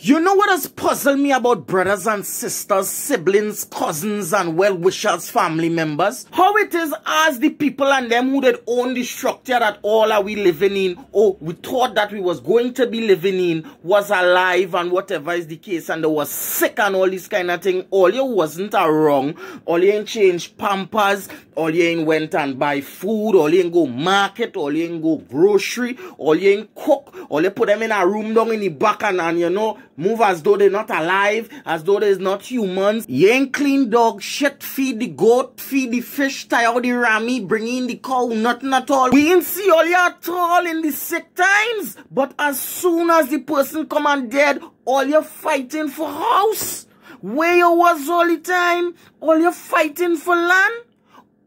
You know what has puzzled me about brothers and sisters, siblings, cousins, and well-wishers, family members? How it is as the people and them who did own the structure that all are we living in, or we thought that we was going to be living in, was alive and whatever is the case, and they was sick and all this kind of thing. All you wasn't a wrong. All you ain't change pampers. All you ain't went and buy food. All you ain't go market. All you ain't go grocery. All you ain't cook. All you put them in a room down in the back and, and you know, Move as though they're not alive, as though they're not humans. You ain't clean dog shit, feed the goat, feed the fish, tie out the rammy, bring in the cow, nothing at all. We ain't see all you at all in the sick times. But as soon as the person come and dead, all you fighting for house. Where you was all the time, all you fighting for land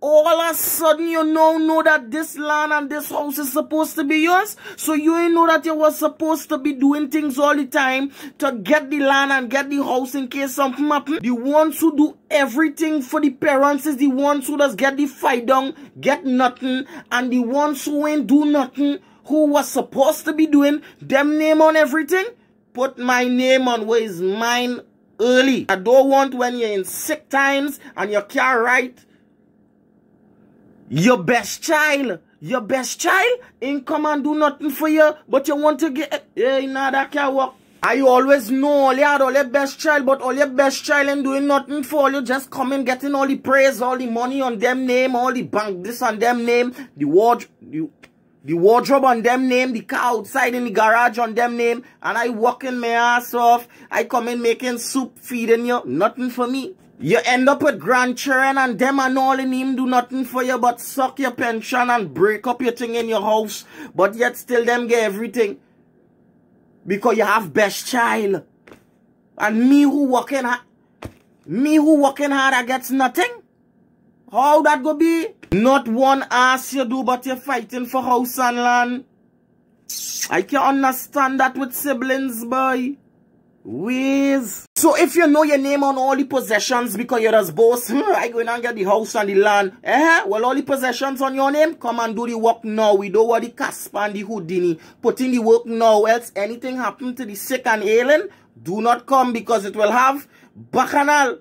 all of a sudden you now know that this land and this house is supposed to be yours. So you ain't know that you was supposed to be doing things all the time to get the land and get the house in case something happen. The ones who do everything for the parents is the ones who does get the fight down, get nothing. And the ones who ain't do nothing, who was supposed to be doing, them name on everything. Put my name on where is mine early. I don't want when you're in sick times and you can't write your best child, your best child ain't come and do nothing for you, but you want to get, hey, nah, that can't work. I always know all you had all your best child, but all your best child ain't doing nothing for you. Just coming, getting all the praise, all the money on them name, all the bank this on them name, the ward, the, the wardrobe on them name, the car outside in the garage on them name, and I walking my ass off. I come in making soup, feeding you, nothing for me. You end up with grandchildren and them and all in him do nothing for you but suck your pension and break up your thing in your house. But yet still them get everything. Because you have best child. And me who working hard, me who working hard I gets nothing. How that go be? Not one ass you do but you're fighting for house and land. I can understand that with siblings boy. Ways. So if you know your name on all the possessions because you're as boss, I go and get the house and the land. Eh? Well, all the possessions on your name, come and do the work now. We don't want the Casper and the Houdini. Put in the work now, else anything happen to the sick and ailing, do not come because it will have bacchanal.